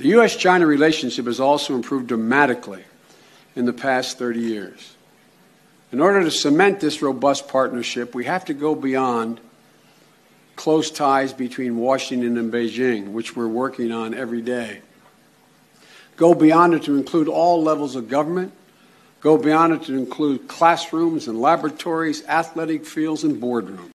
The U.S. China relationship has also improved dramatically in the past 30 years. In order to cement this robust partnership, we have to go beyond close ties between Washington and Beijing, which we're working on every day. Go beyond it to include all levels of government, go beyond it to include classrooms and laboratories, athletic fields, and boardrooms.